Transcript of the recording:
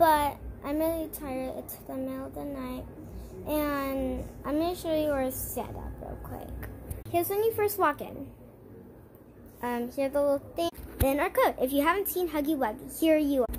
but I'm really tired. It's the middle of the night. And I'm going to show you our setup real quick. Here's when you first walk in. Um, here's the little thing. Then our code. If you haven't seen Huggy Wuggy, here you are.